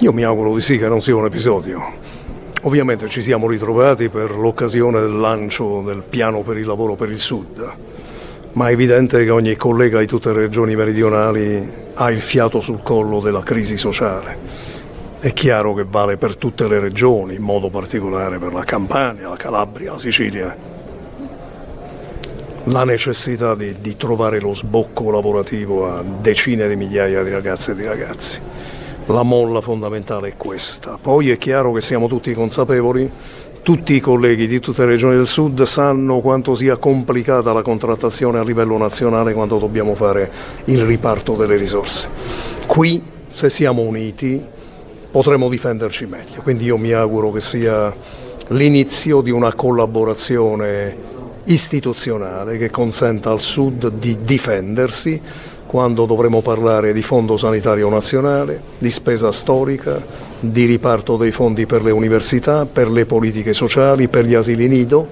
Io mi auguro di sì che non sia un episodio. Ovviamente ci siamo ritrovati per l'occasione del lancio del piano per il lavoro per il Sud, ma è evidente che ogni collega di tutte le regioni meridionali ha il fiato sul collo della crisi sociale. È chiaro che vale per tutte le regioni, in modo particolare per la Campania, la Calabria, la Sicilia. La necessità di, di trovare lo sbocco lavorativo a decine di migliaia di ragazze e di ragazzi la molla fondamentale è questa. Poi è chiaro che siamo tutti consapevoli, tutti i colleghi di tutte le regioni del sud sanno quanto sia complicata la contrattazione a livello nazionale quando dobbiamo fare il riparto delle risorse. Qui, se siamo uniti, potremo difenderci meglio. Quindi io mi auguro che sia l'inizio di una collaborazione istituzionale che consenta al Sud di difendersi quando dovremo parlare di fondo sanitario nazionale, di spesa storica, di riparto dei fondi per le università, per le politiche sociali, per gli asili nido.